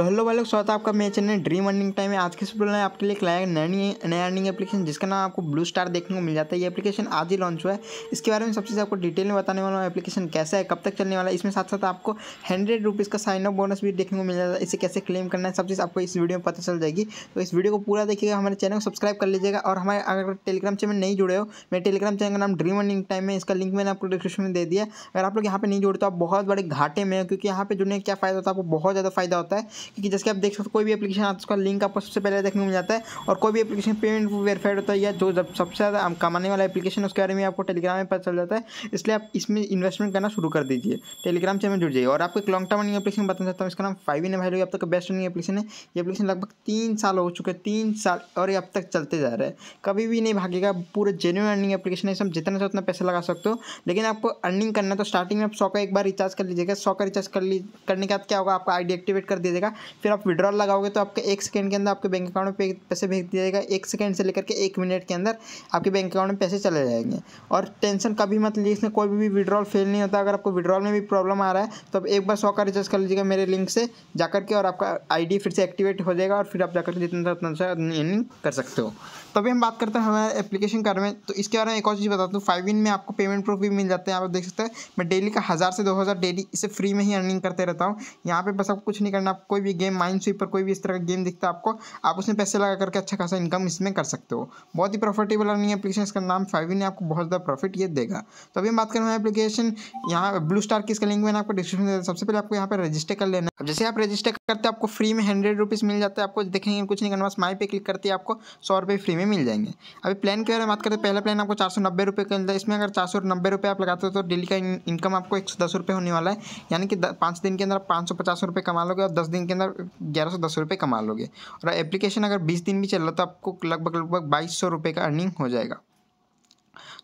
तो हेलो वाले स्वागत है आपका मेरे चैनल ड्रीम अर्निंग टाइम है आज के वीडियो में आपके लिए लाया नई नया अर्निंग एप्लीकेशन जिसका नाम आपको ब्लू स्टार देखने को मिल जाता है। ये एप्लीकेशन आज ही लॉन्च हुआ है। इसके बारे में सबसे आपको डिटेल में बताने वाला हूँ एप्लीकेशन कैसा है, कब तक चलने वाला है। इसमें साथ साथ आपको हंड्रेड रुपीज़ का साइन अप बोनस भी देखने को मिल जाता है। इसे कैसे क्लेम करना है, सब चीज़ आपको इस वीडियो में पता चल जाएगी। तो इस वीडियो को पूरा देखिएगा, हमारे चैनल को सब्सक्राइब कर लीजिएगा। और हमारे, अगर टेलीग्राम चैनल नहीं जुड़े हो, मेरे टेलीग्राम चैनल का नाम ड्रीम अर्निंग टाइम है। इसका लिंक मैंने आपको डिस्क्रिप्शन में दे दिया अगर आप लोग यहाँ पर नहीं जुड़े तो आप बहुत बड़े घाटे में क्योंकि यहाँ पर जुड़ने का क्या फ़ायदा होता है, आपको बहुत ज़्यादा फ़ायदा होता है। क्योंकि जैसे आप देख सकते हो, कोई भी एप्लीकेशन आता उसका लिंक आपको सबसे पहले देखने को मिल जाता है और कोई भी एप्लीकेशन पेमेंट वेरीफाइड होता है या जो जब सबसे ज़्यादा कमाने वाला एप्लीकेशन उसके बारे में आपको टेलीग्राम में पता चल जाता है। इसलिए आप इसमें इन्वेस्टमेंट करना शुरू कर दीजिए। टेलीग्राम से हमें जुड़ जाइए। और आपको एक लॉन्ग टर्म एप्लीकेशन बताना चाहता हूँ, इसका नाम फाइव इन भाई अब तक बेस्ट अर्निंग एप्लीकेशन है। ये एप्लीकेशन लगभग तीन साल हो चुके हैं, तीन साल और ये अब तक चलते जा रहे हैं। कभी भी नहीं भागेगा, पूरे जेन्यून अर्निंग एप्लीकेशन है। इसमें जितना से उतना पैसा लगा सकते हो। लेकिन आपको अर्निंग करना तो स्टार्टिंग में आप सौ का एक बार रिचार्ज कर लीजिएगा। सौ का रिचार्ज कर ली, करने के बाद क्या होगा? आपका आईडी एक्टिवेट कर दीजिएगा। फिर आप विड्रॉल लगाओगे तो आपके एक सेकंड के अंदर आपके बैंक अकाउंट में पैसे भेज दिया जाएगा। एक सेकंड से लेकर के एक मिनट के अंदर आपके बैंक अकाउंट में पैसे चले जाएँगे। और टेंशन कभी मत लीजिए, इसमें कोई भी विड्रॉल फेल नहीं होता। अगर आपको विड्रॉल में भी प्रॉब्लम आ रहा है तो आप एक बार सौ का रिचार्ज कर लीजिएगा मेरे लिंक से, जाकर के और आपका आईडी फिर से एक्टिवेट हो जाएगा और फिर आप जाकर जितना उतना अर्निंग कर सकते हो। तो अभी हम बात करते हैं हमारे एप्लीकेशन कर में। तो इसके बारे में एक और चीज़ बताता हूँ। फाइव इन में आपको पेमेंट प्रूफ भी मिल जाते हैं। आप देख सकते हैं, मैं डेली का हज़ार से दो हज़ार डेली इसे फ्री में ही अर्निंग करते रहता हूँ। यहाँ पे बस आपको कुछ नहीं करना कोई भी गेम माइंड स्वीपर कोई भी इस तरह का गेम दिखता है आपको, आप उसमें पैसे लगा करके अच्छा खासा इनकम इसमें कर सकते हो। बहुत ही प्रॉफिटेबल अर्निंग एप्लीकेशन इसका नाम फाइव इन आपको बहुत ज़्यादा प्रॉफिट ये देगा। तो अभी हम बात करें एप्लीकेशन यहाँ ब्लू स्टार की इसका लिंक मैंने आपको डिस्क्रिप्शन में सबसे पहले आपको यहाँ पर रजिस्टर कर लेना है। जैसे आप रजिस्टर करते हैं, आपको फ्री में हंड्रेड रुपीज़ मिल जाता है, आपको देखेंगे कुछ नहीं करना माई पे क्लिक करते हैं आपको सौ रुपये फ्री में मिल जाएँगे। अभी प्लान के बारे में बात करते हैं, पहला प्लान आपको चार सौ नब्बे रुपये का मिलता है। इसमें अगर चार सौ नब्बे रुपये आप लगाते हो तो डेली का इनकम आपको एक सौ दस रुपये होने वाला है। यानी कि पाँच दिन के अंदर आप पाँच सौ पचास रुपये कमा लोगे और दस दिन के अंदर ग्यारह सौ, दस रुपये कमा लोगे। और एप्लीकेशन अगर बीस दिन भी चल रहा तो आपको लगभग लगभग बाईस सौ रुपये का अर्निंग हो जाएगा।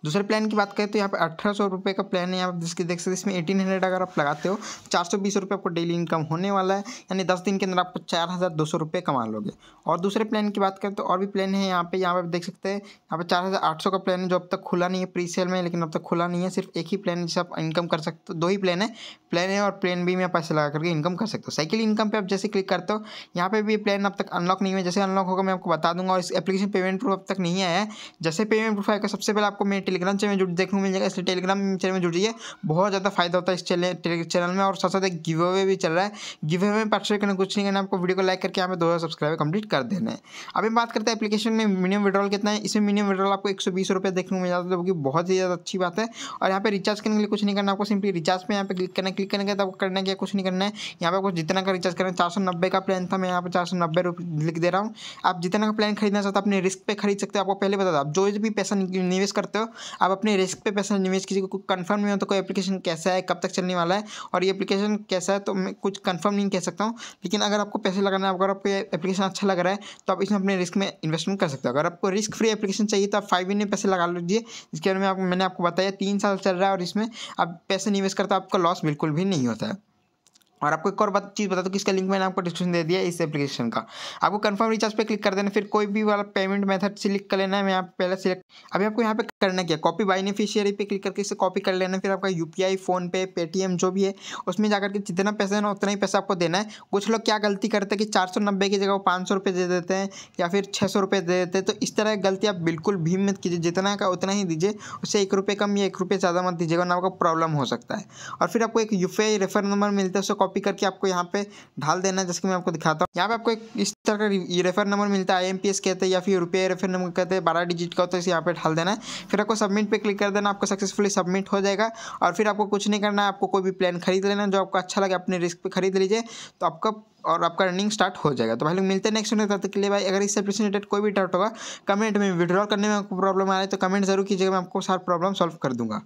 दूसरे प्लान की बात करें तो यहाँ पे अठारह सौ रुपये का प्लान है। यहाँ पर जिसकी देख सकते हैं, इसमें एटीन हंड्रेड अगर आप लगाते हो, चार सौ बीस रुपये आपको डेली इनकम होने वाला है। यानी दस दिन के अंदर आपको चार हज़ार दो सौ रुपये कमा लोगे। और दूसरे प्लान की बात करें तो और भी प्लान है यहाँ पे। यहाँ पर देख सकते हैं, यहाँ पर चार हज़ार आठ सौ का प्लान है, जो अब तक खुला नहीं है प्री सेल में, लेकिन अब तक खुला नहीं है। सिर्फ़ एक ही प्लान है जिसे आप इनकम कर सकते हो। दो ही प्लान है। प्लान है और प्लान बी में पैसे लगा करके इनकम कर सकते हो। साइकिल इनकम पे आप जैसे क्लिक करते हो, यहाँ पे भी प्लान अब तक अनलॉक नहीं हुआ जैसे अनलॉक होगा, मैं आपको बता दूँगा और इस एप्लीकेशन पेमेंट प्रूफ अब तक नहीं आया है। जैसे पेमेंट प्रूफ आएगा सबसे पहले आपको मेरे टेलीग्राम चैनल में जुड़ देखने को मिल जाएगा, इसलिए टेलीग्राम चैनल में जुड़िए बहुत ज़्यादा फ़ायदा होता है इस चैनल में, और साथ साथ एक गिव अवे भी चल रहा है। गिव अवे में पार्टिसिपेट करना कुछ नहीं करना, आपको वीडियो को लाइक करके यहाँ पे दो हज़ार सब्सक्राइबर कंप्लीट कर देना है। अभी बात करते हैं एप्लीकेशन में मिनिमम विड्रॉल कितना है। इसमें मिनिमम विड्रॉल आपको एक सौ बीस देखने को मिल जाता है, जो कि बहुत ही ज़्यादा अच्छी बात है। और यहाँ पर रिचार्ज करने के लिए कुछ नहीं करना, आपको सिंपली रिचार्ज पर यहाँ पे क्लिक करना क्लिक करने के बाद आपको करना क्या कुछ नहीं करना है। यहाँ पर आपको जितना का रिचार्ज करना है, चार सौ नब्बे का प्लान था, मैं यहाँ पर चार सौ नब्बे लिख दे रहा हूँ। आप जितना का प्लान खरीदना चाहते हो अपने रिस्क पे खरीद सकते हो। आपको पहले बता दो, आप जो भी पैसा निवेश करते हो आप अपने रिस्क पे पैसा निवेश कीजिए कंफर्म नहीं हो तो कोई एप्लीकेशन कैसा है, कब तक चलने वाला है और ये एप्लीकेशन कैसा है तो मैं कुछ कंफर्म नहीं कह सकता हूँ। लेकिन अगर आपको पैसे लगाना है, अगर आपको एप्लीकेशन अच्छा लग रहा है तो आप इसमें अपने रिस्क में इन्वेस्टमेंट कर सकते हो। अगर आपको रिस्क फ्री एप्लीकेशन चाहिए तो आप फाइव इन में पैसे लगा लीजिए, जिसके बारे में आप, मैंने आपको बताया, तीन साल चल रहा है और इसमें आप पैसे निवेश करते आपका लॉस बिल्कुल भी नहीं होता है। और आपको एक और बात, चीज़ बता दो कि इसका लिंक मैंने आपको डिस्क्रिप्शन दे दिया इस एप्लीकेशन का। आपको कंफर्म रिचार्ज पे क्लिक कर देना, फिर कोई भी वाला पेमेंट मेथड सिलेक्ट कर लेना है, मैं यहाँ पहले सिलेक्ट अभी आपको यहाँ पे करना क्या कॉपी बाइनिफिशियरी पे क्लिक करके इसे कॉपी कर लेना, फिर आपका U P PhonePe Paytm जो भी है, उसमें जाकर के जितना पैसा है ना, उतना ही पैसा आपको देना है। कुछ लोग क्या गलती करते हैं कि चार सौ नब्बे की जगह वो पाँच सौ रुपये दे देते हैं, या फिर छः सौ रुपये दे देते हैं तो इस तरह की गलती आप बिल्कुल भी मत कीजिए। जितना का उतना ही दीजिए, उससे एक रुपये कम या एक रुपये ज़्यादा मत दीजिएगा, ना आपको प्रॉब्लम हो सकता है। और फिर आपको एक यू रेफर नंबर मिलता है उसे कॉपी करके आपको यहाँ पे ढाल देना है, जैसे कि मैं आपको दिखाता हूँ। यहाँ पे आपको एक इस तरह का रेफर नंबर मिलता है आईएमपीएस कहते हैं या फिर रुपये रेफर नंबर कहते हैं, बारह डिजिट का है इसे यहाँ पे ढाल देना है। फिर आपको सबमिट पे क्लिक कर देना, आपको सक्सेसफुली सबमिट हो जाएगा और फिर आपको कुछ नहीं करना है, आपको कोई भी प्लान खरीद लेना जो आपको अच्छा लगे अपने रिस्क पे खरीद लीजिए तो आपका, और आपका रनिंग स्टार्ट हो जाएगा। तो भाई लोग मिलते हैं नेक्स्ट तब तक के लिए भाई, अगर इससे रिलेटेड कोई भी डाउट होगा कमेंट में विड्रॉल करने में आपको प्रॉब्लम आ रहा है तो कमेंट ज़रूर कीजिएगा, मैं आपको सारा प्रॉब्लम सॉल्व कर दूँगा।